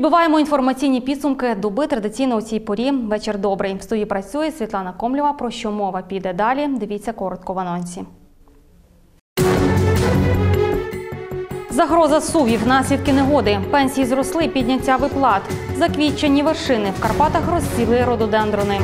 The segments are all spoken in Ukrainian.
Підбиваємо інформаційні підсумки доби традиційно у цій порі. Вечір добрий. В студії працює Світлана Комлєва. Про що мова піде далі? Дивіться коротко в анонсі. Загроза сувів, наслідки негоди. Пенсії зросли, підняття виплат. Заквітчені вершини. В Карпатах розсіли рододендрони.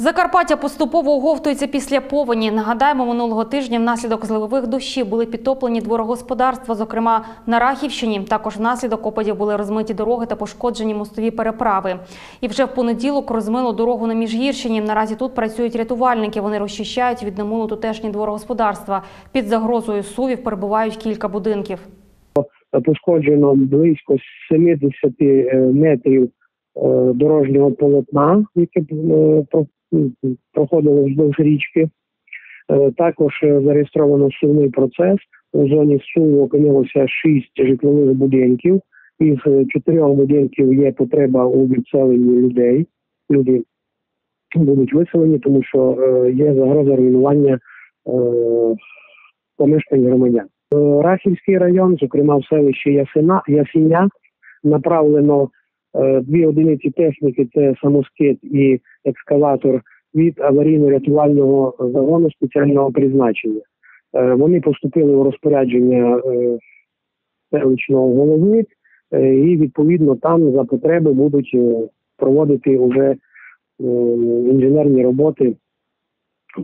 Закарпаття поступово оговтується після повені. Нагадаємо, минулого тижня внаслідок зливових дощів були підтоплені дворогосподарства, зокрема на Рахівщині. Також внаслідок опадів були розмиті дороги та пошкоджені мостові переправи. І вже в понеділок розмило дорогу на Міжгірщині. Наразі тут працюють рятувальники. Вони розчищають від намулу тутешні дворогосподарства. Під загрозою сувів перебувають кілька будинків. пошкоджено близько 70 е, метрів е, дорожнього полотна, яке про- м, проходило вздовж річки. Е, Також е, зареєстровано сувний процес. У зоні суву опинилося шість житлових будинків. Із е, чотирьох будинків є потреба у відселенні людей. Люди будуть виселені, тому що є загроза руйнування помешкань громадян. Рахівський район, зокрема в селищі Ясина, Ясіня, направлено дві одиниці техніки: це самоскид і екскаватор від аварійно-рятувального загону спеціального призначення. Е, вони поступили у розпорядження е, селищного голови, е, і відповідно там за потреби будуть е, проводити вже е, інженерні роботи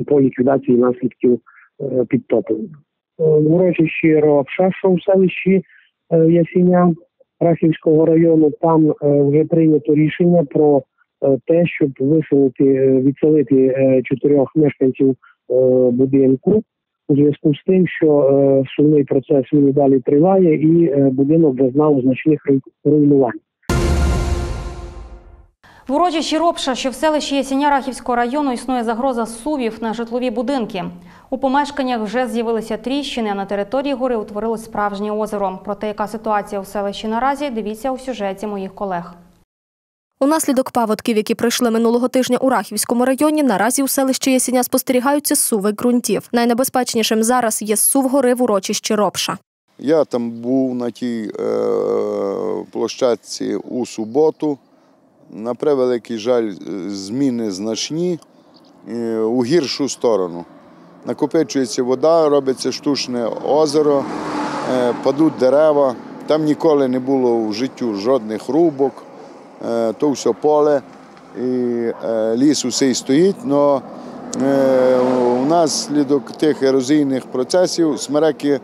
по ліквідації наслідків е, підтоплення в урочищі Ропша, що в селищі е, Ясіня Рахівського району, там е, вже прийнято рішення про е, те, щоб виселити, е, відселити чотирьох мешканців будинку у зв'язку з тим, що сумний процес він далі триває, і будинок зазнав значних руйнувань. В урочищі Ропша, що в селищі Ясеня Рахівського району існує загроза сувів на житлові будинки. У помешканнях вже з'явилися тріщини, а на території гори утворилось справжнє озеро. Про те, яка ситуація у селищі наразі, дивіться у сюжеті моїх колег. Унаслідок паводків, які пройшли минулого тижня у Рахівському районі, наразі у селищі Ясіня спостерігаються суви ґрунтів. Найнебезпечнішим зараз є сув гори в урочищі Ропша. Я там був на тій е, площадці у суботу. На превеликий жаль, е, зміни значні е, у гіршу сторону. Накопичується вода, робиться штучне озеро, е, падуть дерева. Там ніколи не було в життю жодних рубок, то все поле і ліс усей стоїть. Но е, у нас слідок тих ерозійних процесів смереки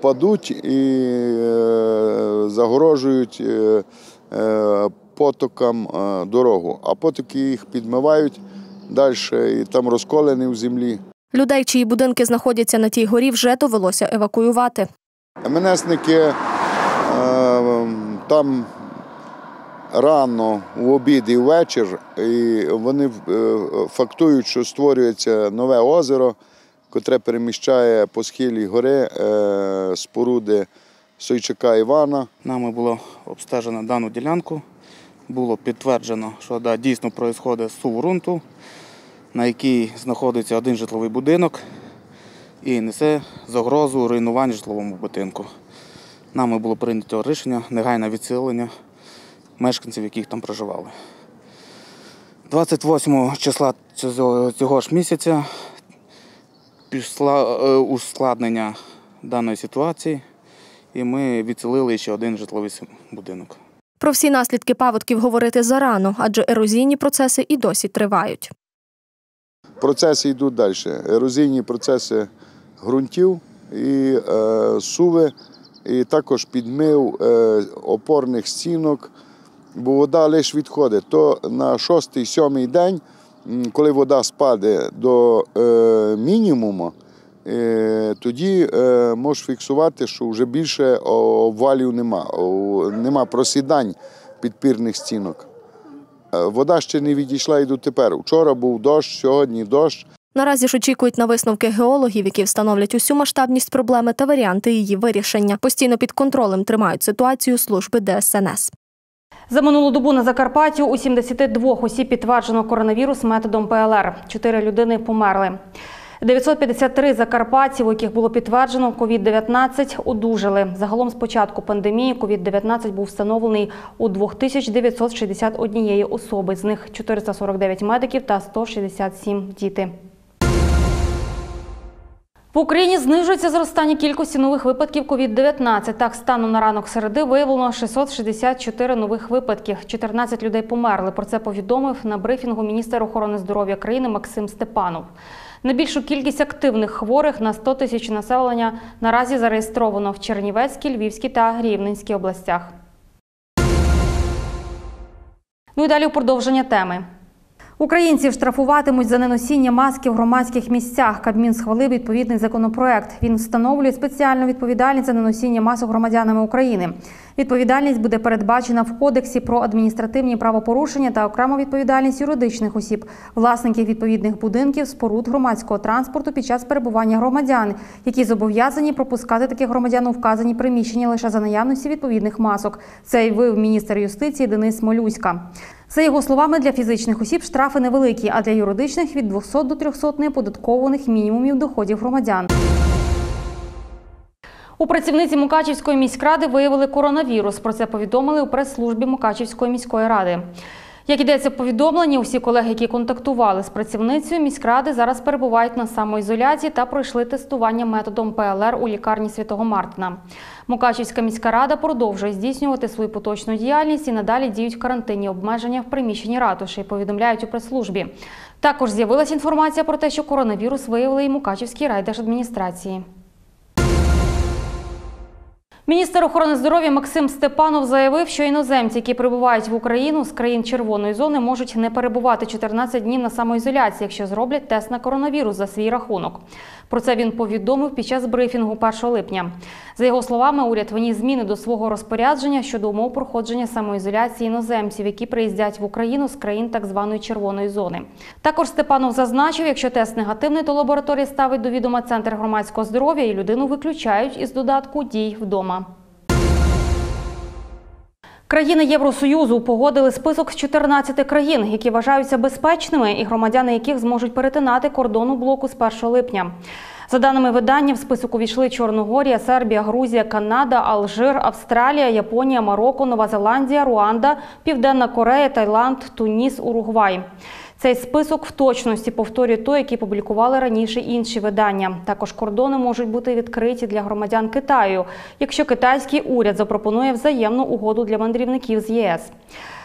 падуть і загорожують потокам е, дорогу, а потоки їх підмивають далі, і там розколені в землі. Людей, чиї будинки знаходяться на тій горі, вже довелося евакуювати. МНСники е, там рано в обід і ввечір, і вони е, фактують, що створюється нове озеро, котре переміщає по схилі гори споруди Сойчака Івана. Нами було обстежено дану ділянку. Було підтверджено, що да, дійсно відбувається сув ґрунту, на якій знаходиться один житловий будинок і несе загрозу руйнування житловому будинку. Нами було прийнято рішення негайне відселення мешканців, яких там проживали. 28 числа цього, ж місяця пішло е, ускладнення даної ситуації, і ми відселили ще один житловий будинок. Про всі наслідки паводків говорити зарано, адже ерозійні процеси і досі тривають. Процеси йдуть далі. Ерозійні процеси ґрунтів і е, суви, і також підмив е, опорних стінок, бо вода лише відходить. То на шостий-сьомий день, коли вода спаде до е, мінімуму, тоді е, можеш фіксувати, що вже більше обвалів нема, нема просідань підпірних стінок. Е, Вода ще не відійшла і дотепер. Вчора був дощ, сьогодні дощ. Наразі ж очікують на висновки геологів, які встановлять усю масштабність проблеми та варіанти її вирішення. Постійно під контролем тримають ситуацію служби ДСНС. За минулу добу на Закарпатті у 72 осіб підтверджено коронавірус методом ПЛР. Чотири людини померли. 953 закарпатців, у яких було підтверджено COVID-19, одужали. Загалом з початку пандемії COVID-19 був встановлений у 2961 особи. З них 449 медиків та 167 діти. В Україні знижується зростання кількості нових випадків COVID-19. Так, станом на ранок середи виявлено 664 нових випадків. 14 людей померли. Про це повідомив на брифінгу міністр охорони здоров'я країни Максим Степанов. Найбільшу кількість активних хворих на 100 тисяч населення наразі зареєстровано в Чернівецькій, Львівській та Рівненській областях. Ну і далі у продовження теми. Українців штрафуватимуть за неносіння маски в громадських місцях. Кабмін схвалив відповідний законопроект. Він встановлює спеціальну відповідальність за неносіння масок громадянами України. Відповідальність буде передбачена в кодексі про адміністративні правопорушення та окрему відповідальність юридичних осіб, власників відповідних будинків, споруд громадського транспорту під час перебування громадян, які зобов'язані пропускати таких громадян у вказані приміщення лише за наявності відповідних масок. Це й вив міністр юстиції Денис Молюська. За його словами, для фізичних осіб штрафи невеликі, а для юридичних від 200 до 300 неоподаткованих мінімумів доходів громадян. У працівниці Мукачівської міськради виявили коронавірус. Про це повідомили у прес-службі Мукачівської міської ради. Як йдеться в повідомленні, усі колеги, які контактували з працівницею міськради, зараз перебувають на самоізоляції та пройшли тестування методом ПЛР у лікарні Святого Мартина. Мукачівська міська рада продовжує здійснювати свою поточну діяльність і надалі діють карантинні обмеження в приміщенні ратуші, повідомляють у прес-службі. Також з'явилася інформація про те, що коронавірус виявили і Мукачівській райдержадміністрації. Міністр охорони здоров'я Максим Степанов заявив, що іноземці, які прибувають в Україну з країн червоної зони, можуть не перебувати 14 днів на самоізоляції, якщо зроблять тест на коронавірус за свій рахунок. Про це він повідомив під час брифінгу 1 липня. За його словами, уряд вніс зміни до свого розпорядження щодо умов проходження самоізоляції іноземців, які приїздять в Україну з країн так званої червоної зони. Також Степанов зазначив, якщо тест негативний, то лабораторія ставить до відома центр громадського здоров'я і людину виключають із додатку дій вдома. Країни Євросоюзу погодили список з 14 країн, які вважаються безпечними, і громадяни яких зможуть перетинати кордону блоку з 1 липня. За даними видання, в список увійшли Чорногорія, Сербія, Грузія, Канада, Алжир, Австралія, Японія, Марокко, Нова Зеландія, Руанда, Південна Корея, Таїланд, Туніс, Уругвай. Цей список в точності повторює той, який публікували раніше інші видання. Також кордони можуть бути відкриті для громадян Китаю, якщо китайський уряд запропонує взаємну угоду для мандрівників з ЄС.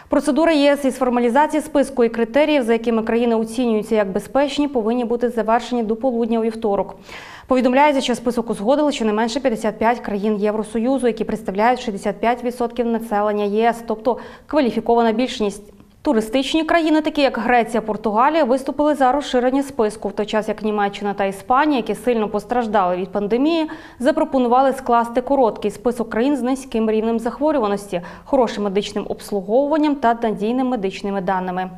Процедура ЄС із формалізації списку і критеріїв, за якими країни оцінюються як безпечні, повинні бути завершені до полудня у вівторок. Повідомляється, що список узгодили щонайменше 55 країн Євросоюзу, які представляють 65% населення ЄС, тобто кваліфікована більшість. Туристичні країни, такі як Греція, Португалія, виступили за розширення списку, в той час як Німеччина та Іспанія, які сильно постраждали від пандемії, запропонували скласти короткий список країн з низьким рівнем захворюваності, хорошим медичним обслуговуванням та надійними медичними даними.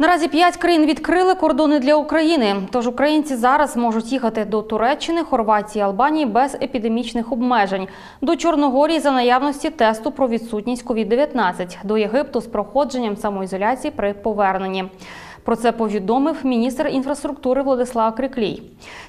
Наразі п'ять країн відкрили кордони для України. Тож українці зараз можуть їхати до Туреччини, Хорватії, Албанії без епідемічних обмежень, до Чорногорії за наявності тесту про відсутність COVID-19, до Єгипту з проходженням самоізоляції при поверненні. Про це повідомив міністр інфраструктури Владислав Криклій.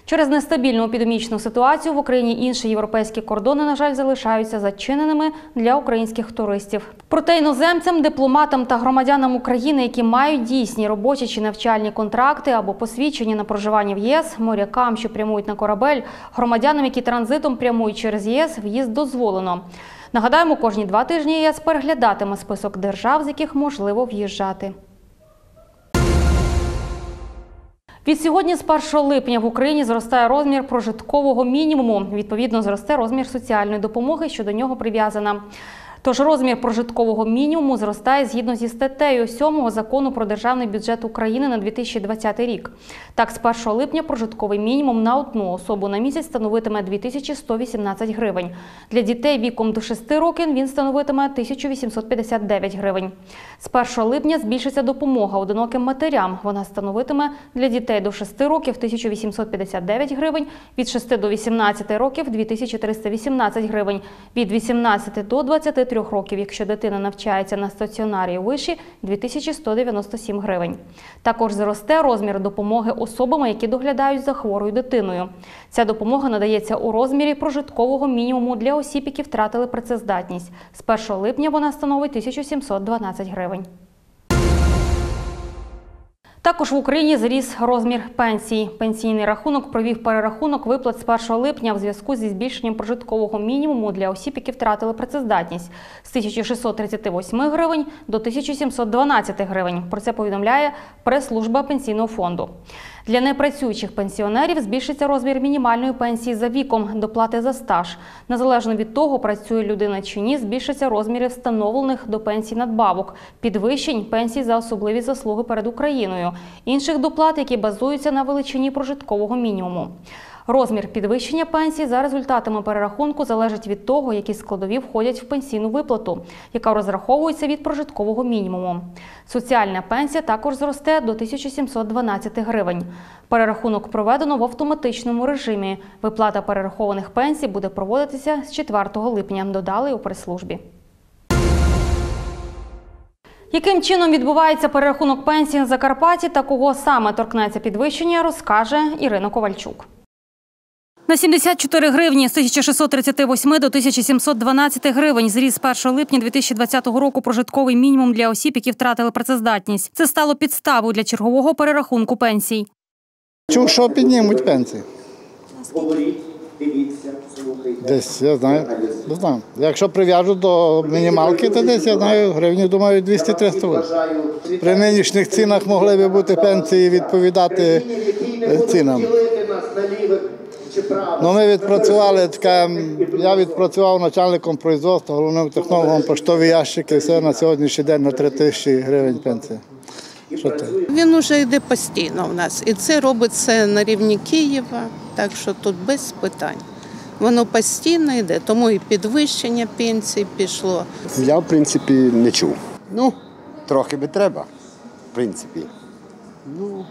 Через нестабільну епідемічну ситуацію в Україні інші європейські кордони, на жаль, залишаються зачиненими для українських туристів. Проте іноземцям, дипломатам та громадянам України, які мають дійсні робочі чи навчальні контракти або посвідчення на проживання в ЄС, морякам, що прямують на корабель, громадянам, які транзитом прямують через єС, в'їзд дозволено. Нагадаємо, кожні два тижні ЄС переглядатиме список держав, з яких можливо в'їжджати. Від сьогодні з 1 липня в Україні зростає розмір прожиткового мінімуму. Відповідно, зросте розмір соціальної допомоги, що до нього прив'язана. Тож розмір прожиткового мінімуму зростає згідно зі статтею 7 закону про державний бюджет України на 2020 рік. Так, з 1 липня прожитковий мінімум на одну особу на місяць становитиме 2118 гривень. Для дітей віком до 6 років він становитиме 1859 гривень. З 1 липня збільшиться допомога одиноким матерям. Вона становитиме для дітей до 6 років 1859 гривень, від 6 до 18 років 2318 гривень, від 18 до 23 3 років, якщо дитина навчається на стаціонарі виші 2197 гривень. Також зросте розмір допомоги особам, які доглядають за хворою дитиною. Ця допомога надається у розмірі прожиткового мінімуму для осіб, які втратили працездатність. З 1 липня вона становить 1712 гривень. Також в Україні зріс розмір пенсій. Пенсійний рахунок провів перерахунок виплат з 1 липня в зв'язку зі збільшенням прожиткового мінімуму для осіб, які втратили працездатність з 1638 гривень до 1712 гривень. Про це повідомляє прес-служба пенсійного фонду. Для непрацюючих пенсіонерів збільшиться розмір мінімальної пенсії за віком, доплати за стаж. Незалежно від того, працює людина чи ні, збільшаться розміри встановлених до пенсій надбавок, підвищень пенсій за особливі заслуги перед Україною, інших доплат, які базуються на величині прожиткового мінімуму. Розмір підвищення пенсії за результатами перерахунку залежить від того, які складові входять в пенсійну виплату, яка розраховується від прожиткового мінімуму. Соціальна пенсія також зросте до 1712 гривень. Перерахунок проведено в автоматичному режимі. Виплата перерахованих пенсій буде проводитися з 4 липня, додали у прес-службі. Яким чином відбувається перерахунок пенсій на Закарпатті та кого саме торкнеться підвищення, розкаже Ірина Ковальчук. На 74 гривні з 1638 до 1712 гривень зріс з 1 липня 2020 року прожитковий мінімум для осіб, які втратили працездатність. Це стало підставою для чергового перерахунку пенсій. Чув, що піднімуть пенсії. Десь, я знаю, не знаю. Якщо прив'яжу до мінімалки, то десь, я знаю, гривні, думаю, 200-300. При нинішніх цінах могли б бути пенсії відповідати е, цінам. Ну, ми відпрацювали, таке, я відпрацював начальником производства, головним технологом поштові ящики, все на сьогоднішній день на 3 тисячі гривень ти? Він уже йде постійно в нас, і це робиться на рівні Києва, так що тут без питань. Воно постійно йде, тому і підвищення пенсій пішло. Я, в принципі, не чув. Ну, трохи би треба, в принципі. Ну,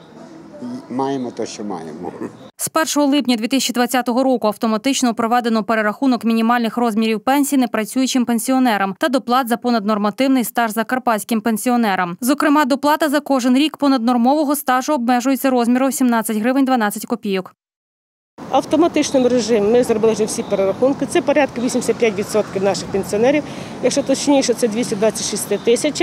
маємо те, що маємо. З 1 липня 2020 року автоматично проведено перерахунок мінімальних розмірів пенсій непрацюючим пенсіонерам та доплат за понаднормативний стаж закарпатським пенсіонерам. Зокрема, доплата за кожен рік понаднормового стажу обмежується розміром 17 гривень 12 копійок. В автоматичному режимі ми зробили вже всі перерахунки. Це порядка 85% наших пенсіонерів, якщо точніше, це 226 тисяч.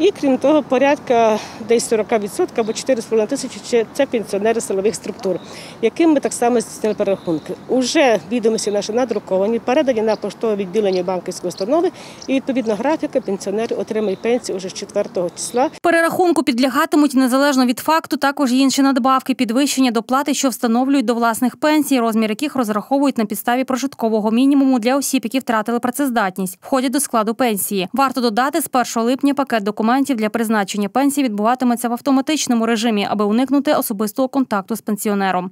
І крім того, порядка десь 40% або 4,5 тисячі це пенсіонери силових структур, яким ми так само здійснили перерахунки. Уже відомості наші надруковані, передані на поштове відділення банківської установи, і відповідно графіка пенсіонери отримають пенсію уже з 4 числа. Перерахунку підлягатимуть незалежно від факту також інші надбавки, підвищення доплати, що встановлюють до власних пенсій, розмір яких розраховують на підставі прожиткового мінімуму для осіб, які втратили працездатність, входять до складу пенсії. Варто додати, з 1 липня пакет документів для призначення пенсії відбуватиметься в автоматичному режимі, аби уникнути особистого контакту з пенсіонером.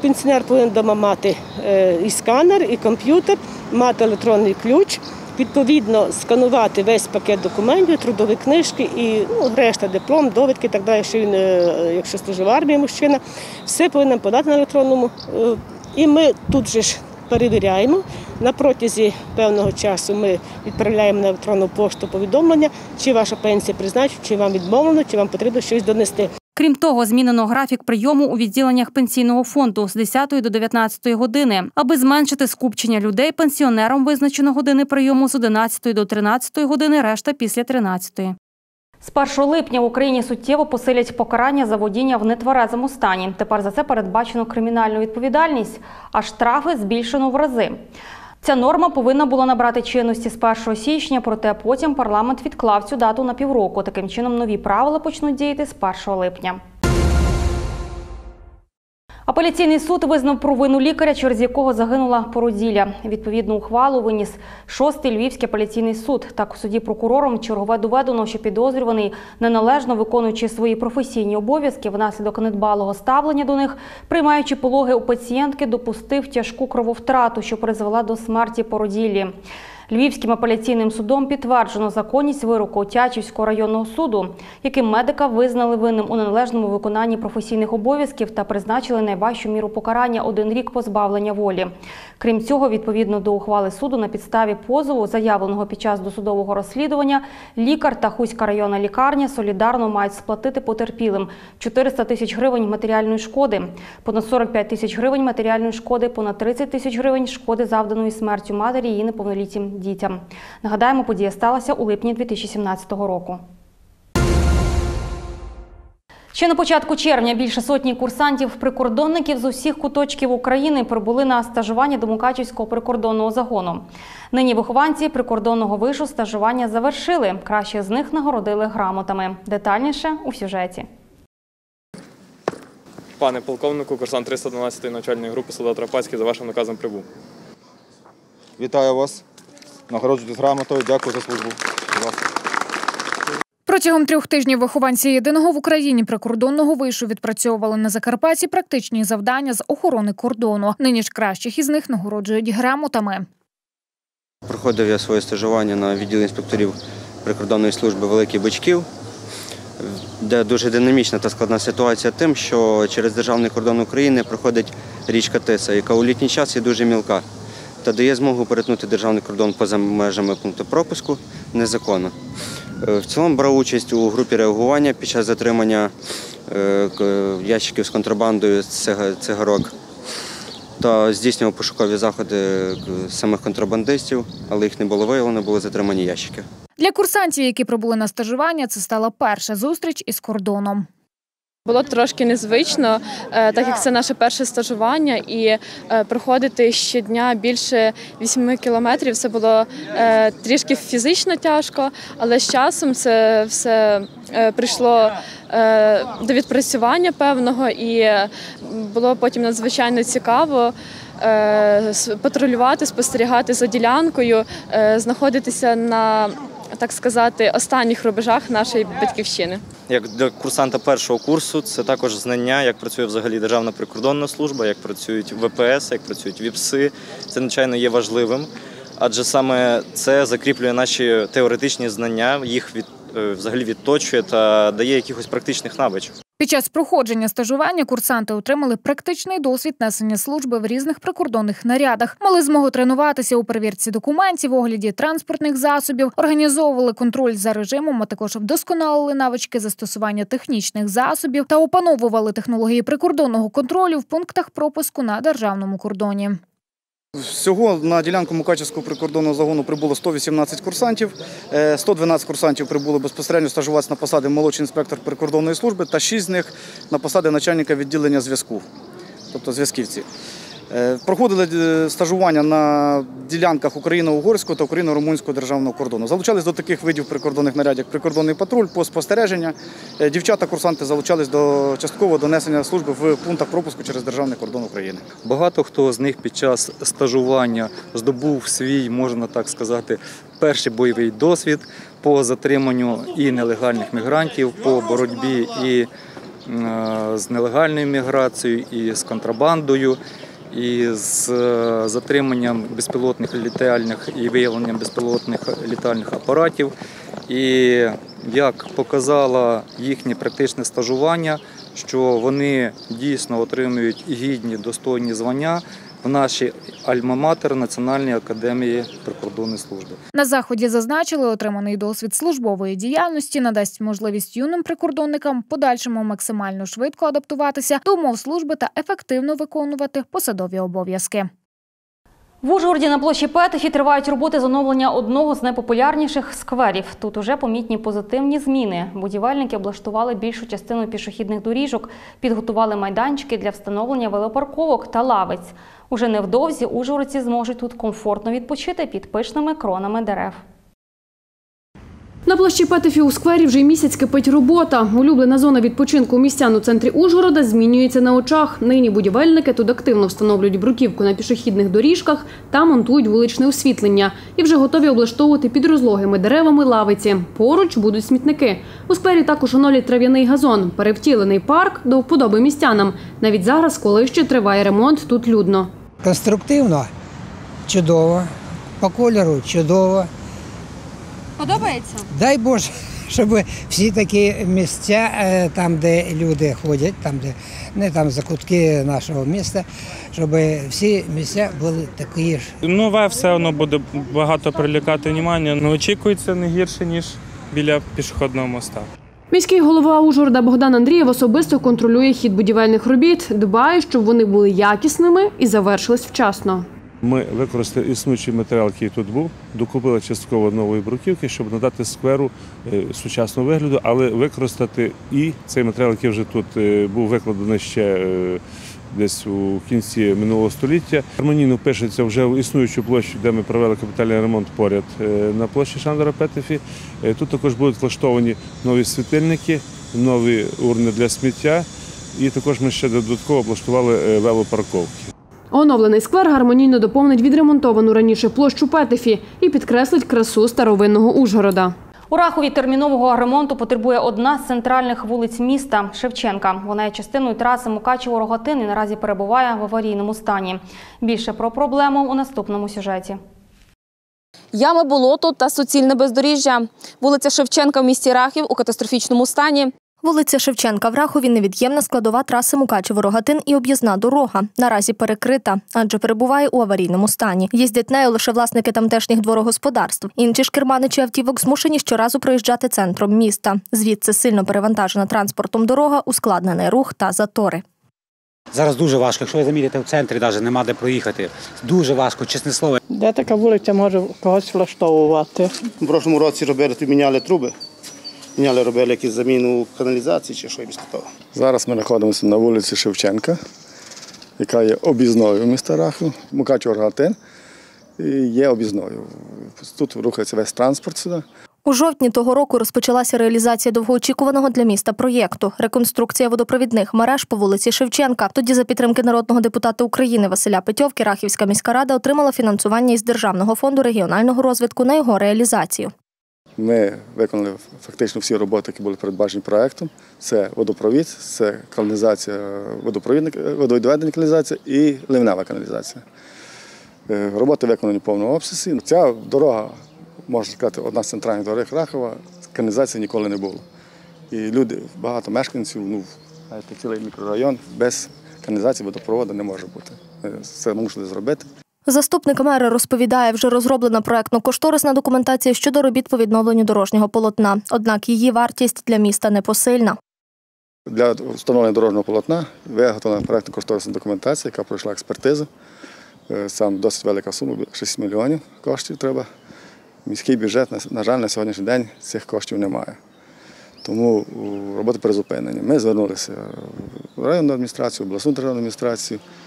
Пенсіонер повинен вдома мати е, і сканер, і комп'ютер, мати електронний ключ, відповідно сканувати весь пакет документів, трудові книжки і ну, решта, диплом, довідки і так далі, що він, е, якщо служив в армії мужчина, все повинен подати на електронному. е, І ми тут же ж перевіряємо. На протязі певного часу ми відправляємо на електронну пошту повідомлення, чи ваша пенсія призначена, чи вам відмовлено, чи вам потрібно щось донести. Крім того, змінено графік прийому у відділеннях пенсійного фонду з 10 до 19 години, аби зменшити скупчення людей. Пенсіонерам визначено години прийому з 11 до 13 години, решта після 13. З 1 липня в Україні суттєво посилять покарання за водіння в нетверезому стані. Тепер за це передбачено кримінальну відповідальність, а штрафи збільшено в рази. Ця норма повинна була набрати чинності з 1 січня, проте потім парламент відклав цю дату на півроку. Таким чином, нові правила почнуть діяти з 1 липня. Апеляційний суд визнав провину лікаря, через якого загинула породілля. Відповідну ухвалу виніс шостий львівський апеляційний суд. Так у суді прокурором чергове доведено, що підозрюваний, неналежно виконуючи свої професійні обов'язки внаслідок недбалого ставлення до них, приймаючи пологи у пацієнтки, допустив тяжку крововтрату, що призвела до смерті породіллі. Львівським апеляційним судом підтверджено законність вироку Тячівського районного суду, яким медика визнали винним у неналежному виконанні професійних обов'язків та призначили найважчу міру покарання один рік позбавлення волі. Крім цього, відповідно до ухвали суду на підставі позову, заявленого під час досудового розслідування, лікар та Хуська районна лікарня солідарно мають сплатити потерпілим 400 тисяч гривень матеріальної шкоди, понад 45 тисяч гривень матеріальної шкоди, понад 30 тисяч гривень шкоди, завданої смертю матері і неповнолітнім дітям. Нагадаємо, подія сталася у липні 2017 року. Ще на початку червня більше сотні курсантів-прикордонників з усіх куточків України прибули на стажування до Мукачівського прикордонного загону. Нині вихованці прикордонного вишу стажування завершили. Краще з них нагородили грамотами. Детальніше у сюжеті. Пане полковнику, курсант 312-ї навчальної групи солдат Рапацький за вашим наказом прибув. Вітаю вас. Нагороджуйтесь грамотою. Дякую за службу. Протягом трьох тижнів вихованці єдиного в Україні прикордонного вишу відпрацьовували на Закарпатті практичні завдання з охорони кордону. Нині ж кращих із них нагороджують грамотами. Проходив я своє стажування на відділ інспекторів прикордонної служби Великий Бичків, де дуже динамічна та складна ситуація тим, що через державний кордон України проходить річка Тиса, яка у літній час є дуже мілка та дає змогу перетнути державний кордон поза межами пункту пропуску незаконно. Е, В цілому брав участь у групі реагування під час затримання е, ящиків з контрабандою цигарок та здійснював пошукові заходи е, самих контрабандистів, але їх не було виявлено, були затримані ящики. Для курсантів, які прибули на стажування, це стала перша зустріч із кордоном. Було трошки незвично, е, так як це наше перше стажування, і е, проходити щодня більше 8 кілометрів це було е, трішки фізично тяжко, але з часом це все прийшло до відпрацювання певного, і було потім надзвичайно цікаво. Патрулювати, спостерігати за ділянкою, знаходитися на так сказати останніх рубежах нашої батьківщини. Як для курсанта першого курсу, це також знання, як працює взагалі Державна прикордонна служба, як працюють ВПС, як працюють ВІПСи. Це, звичайно, є важливим, адже саме це закріплює наші теоретичні знання, їх від, е, взагалі відточує та дає якихось практичних навичок. Під час проходження стажування курсанти отримали практичний досвід несення служби в різних прикордонних нарядах, мали змогу тренуватися у перевірці документів, огляді транспортних засобів, організовували контроль за режимом, а також вдосконалили навички застосування технічних засобів та опановували технології прикордонного контролю в пунктах пропуску на державному кордоні. Всього на ділянку Мукачівського прикордонного загону прибуло 118 курсантів. Е, 112 курсантів прибули безпосередньо стажуватися на посади молодший інспектор прикордонної служби та 6 з них на посади начальника відділення зв'язку, тобто зв'язківці. Е, Проходили е, стажування на ділянках україно-угорського та україно-румунського державного кордону. Залучались до таких видів прикордонних нарядів, як прикордонний патруль, спостереження. Дівчата-курсанти залучались до частково до несення служби в пунктах пропуску через державний кордон України. Багато хто з них під час стажування здобув свій, можна так сказати, перший бойовий досвід по затриманню і нелегальних мігрантів, по боротьбі і е, з нелегальною міграцією, і з контрабандою, і з е, затриманням безпілотних літальних і виявленням безпілотних літальних апаратів. І як показало їхнє практичне стажування, що вони дійсно отримують гідні достойні звання в нашій альма-матер Національній академії прикордонної служби. На заході зазначили, отриманий досвід службової діяльності надасть можливість юним прикордонникам подальшому максимально швидко адаптуватися до умов служби та ефективно виконувати посадові обов'язки. В Ужгороді на площі Петефі тривають роботи з оновлення одного з найпопулярніших скверів. Тут уже помітні позитивні зміни. Будівельники облаштували більшу частину пішохідних доріжок, підготували майданчики для встановлення велопарковок та лавиць. Уже невдовзі ужгородці зможуть тут комфортно відпочити під пишними кронами дерев. На площі Петефі у сквері вже місяць кипить робота. Улюблена зона відпочинку містян у центрі Ужгорода змінюється на очах. Нині будівельники тут активно встановлюють бруківку на пішохідних доріжках та монтують вуличне освітлення. І вже готові облаштовувати під розлогими деревами лавиці. Поруч будуть смітники. У сквері також оновлять трав'яний газон, перевтілений парк до вподоби містянам. Навіть зараз, коли ще триває ремонт, тут людно. Конструктивно, чудово. По кольору чудово. Подобається? Дай Боже, щоб всі такі місця, е, там, де люди ходять, там, де не там закутки нашого міста, щоб всі місця були такі ж. Нове все одно буде багато прилікати внимання. Ну, очікується не гірше, ніж біля пішохідного моста. Міський голова Ужгорода Богдан Андрієв особисто контролює хід будівельних робіт, дбає, щоб вони були якісними і завершились вчасно. Ми використали існуючий матеріал, який тут був, докупили частково нової бруківки, щоб надати скверу е, сучасного вигляду, але використати і цей матеріал, який вже тут е, був викладений ще е, десь у кінці минулого століття. Гармонійно впишеться вже в існуючу площу, де ми провели капітальний ремонт поряд на площі Шандора Петефі. Тут також будуть влаштовані нові світильники, нові урни для сміття. І також ми ще додатково облаштували велопарковки. Оновлений сквер гармонійно доповнить відремонтовану раніше площу Петефі і підкреслить красу старовинного Ужгорода. У Рахові термінового ремонту потребує одна з центральних вулиць міста Шевченка. Вона є частиною траси Мукачево-Рогатин і наразі перебуває в аварійному стані. Більше про проблему у наступному сюжеті. Ями болото та суцільне бездоріжжя. Вулиця Шевченка в місті Рахів у катастрофічному стані. Вулиця Шевченка в Рахові невід'ємна складова траси Мукачево-Рогатин і об'їзна дорога. Наразі перекрита, адже перебуває у аварійному стані. Їздять нею лише власники тамтешніх дворогосподарств. Інші ж керманичі автівок змушені щоразу проїжджати центром міста. Звідси сильно перевантажена транспортом дорога, ускладнений рух та затори. Зараз дуже важко. Якщо ви замітите в центрі, навіть нема де проїхати. Дуже важко, чесне слово. Де така вулиця може когось влаштовувати? У прошлому році робили, тут міняли труби. Міняли, робили якісь заміну каналізації чи що я б сказав. Зараз ми знаходимося на вулиці Шевченка, яка є об'їзною міста Рогатин, і є об'їзною. Тут рухається весь транспорт сюди. У жовтні того року розпочалася реалізація довгоочікуваного для міста проєкту реконструкція водопровідних мереж по вулиці Шевченка. Тоді, за підтримки народного депутата України Василя Петьовки, Рахівська міська рада отримала фінансування із Державного фонду регіонального розвитку на його реалізацію. Ми виконали фактично всі роботи, які були передбачені проектом. Це водопровід, це каналізація, водовідведення каналізація і ливнева каналізація. Е, Роботи виконані в повному обсязі. Ця дорога, можна сказати, одна з центральних дорог Рахова, каналізації ніколи не було. І люди, багато мешканців, ну, цілий мікрорайон без каналізації водопроводу не може бути. Е, Це мусили зробити. Заступник мера розповідає, вже розроблена проектно-кошторисна документація щодо робіт по відновленню дорожнього полотна. Однак її вартість для міста непосильна. Для встановлення дорожнього полотна виготовлена проєктно кошторисна документація, яка пройшла експертизу. Е, Сам досить велика сума, 6 мільйонів коштів треба. Міський бюджет, на- жаль, на сьогоднішній день цих коштів немає. Тому роботи призупинені. Ми звернулися в районну адміністрацію, в обласну державну адміністрацію е,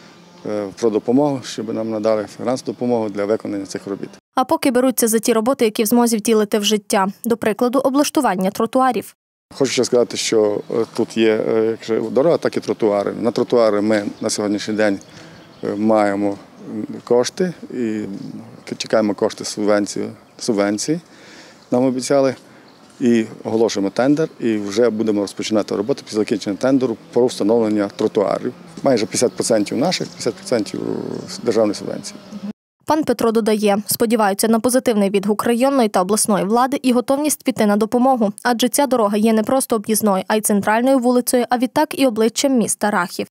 про допомогу, щоб нам надали фінансову допомогу для виконання цих робіт. А поки беруться за ті роботи, які в змозі втілити в життя. До прикладу, облаштування тротуарів. Хочу ще сказати, що е, тут є е, як дорога, так і тротуари. На тротуари ми на сьогоднішній день е, маємо кошти і чекаємо кошти субвенції. субвенції. Нам обіцяли. І оголошуємо тендер, і вже будемо розпочинати роботу після закінчення тендеру про встановлення тротуарів. Майже 50% наших, 50% державної субвенції. Пан Петро додає, сподіваються на позитивний відгук районної та обласної влади і готовність піти на допомогу. Адже ця дорога є не просто об'їзною, а й центральною вулицею, а відтак і обличчям міста Рахів.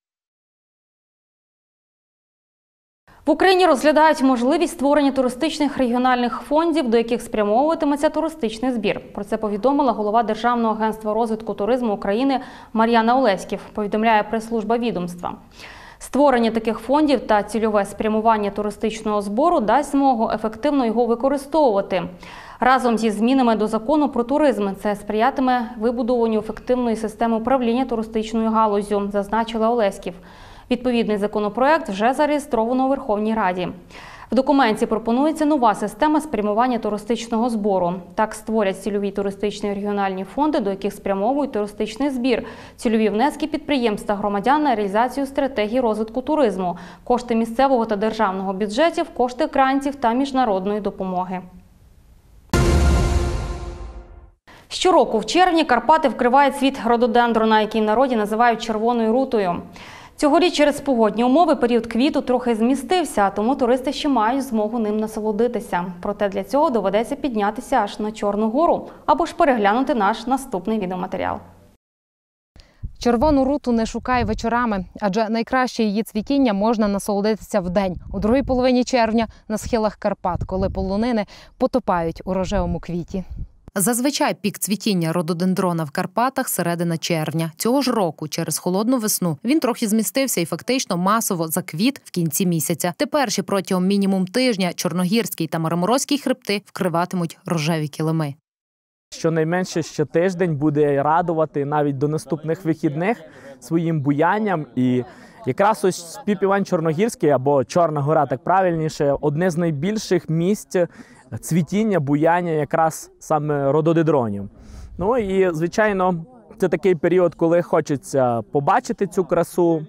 В Україні розглядають можливість створення туристичних регіональних фондів, до яких спрямовуватиметься туристичний збір. Про це повідомила голова Державного агентства розвитку туризму України Мар'яна Олеськів. Повідомляє прес-служба відомства. Створення таких фондів та цільове спрямування туристичного збору дасть змогу ефективно його використовувати. Разом зі змінами до закону про туризм це сприятиме вибудованню ефективної системи управління туристичною галузю, зазначила Олеськів. Відповідний законопроект вже зареєстровано у Верховній Раді. В документі пропонується нова система спрямування туристичного збору. Так створять цільові туристичні регіональні фонди, до яких спрямовують туристичний збір, цільові внески підприємств та громадян на реалізацію стратегії розвитку туризму, кошти місцевого та державного бюджетів, кошти грантів та міжнародної допомоги. Щороку в червні Карпати вкривають світ рододендрона, який народі називають червоною рутою. Цьогоріч через погодні умови період квіту трохи змістився, тому туристи ще мають змогу ним насолодитися. Проте для цього доведеться піднятися аж на Чорну гору або ж переглянути наш наступний відеоматеріал. Червону руту не шукай вечорами, адже найкраще її цвітіння можна насолодитися вдень, у другій половині червня на схилах Карпат, коли полонини потопають у рожевому квіті. Зазвичай пік цвітіння рододендрона в Карпатах середина червня. Цього ж року, через холодну весну, він трохи змістився і фактично масово заквіт в кінці місяця. Тепер ще протягом мінімум тижня чорногірський та мараморозький хребти вкриватимуть рожеві килими. Щонайменше ще тиждень буде радувати навіть до наступних вихідних своїм буянням. І якраз ось Спіп Іван Чорногірський або Чорна гора, так правильніше, одне з найбільших місць цвітіння, буяння якраз саме рододедронів. Ну і звичайно, це такий період, коли хочеться побачити цю красу,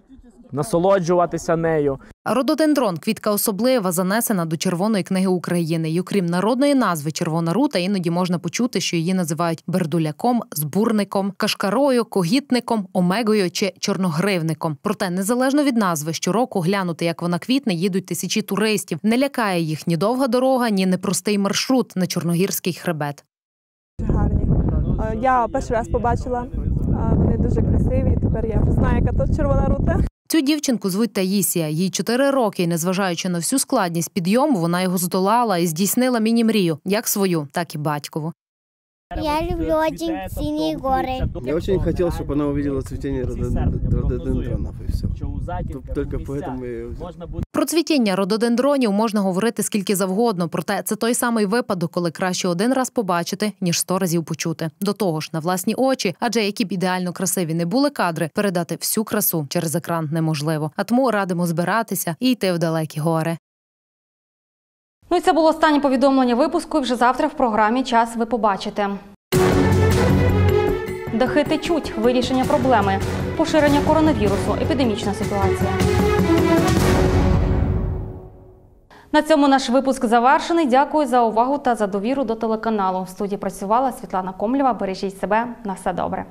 насолоджуватися нею. Рододендрон квітка особлива, занесена до Червоної книги України. І окрім народної назви Червона рута, іноді можна почути, що її називають бердуляком, збурником, кашкарою, когітником, омегою чи чорногривником. Проте, незалежно від назви, щороку глянути, як вона квітне, їдуть тисячі туристів. Не лякає їх ні довга дорога, ні непростий маршрут на чорногірський хребет. Е, Я перший раз побачила. Вони дуже красиві. Тепер я вже знаю, яка тут червона рута. Цю дівчинку звуть Таїсія. Їй 4 роки, і незважаючи на всю складність підйому, вона його здолала і здійснила міні-мрію, як свою, так і батькову. Я люблю очень синие горы. Я очень хотел, чтобы она увидела цветение рододен- рододендронов и все. Только поэтому я ее взял. Про цвітіння рододендронів можна говорити скільки завгодно, проте це той самий випадок, коли краще один раз побачити, ніж сто разів почути. До того ж, на власні очі, адже які б ідеально красиві не були кадри, передати всю красу через екран неможливо. А тому радимо збиратися і йти в далекі гори. Ну і це було останнє повідомлення випуску. І вже завтра в програмі Час ви побачите. Дахи течуть, вирішення проблеми, поширення коронавірусу, епідемічна ситуація. На цьому наш випуск завершений. Дякую за увагу та за довіру до телеканалу. В студії працювала Світлана Комлєва. Бережіть себе на все добре.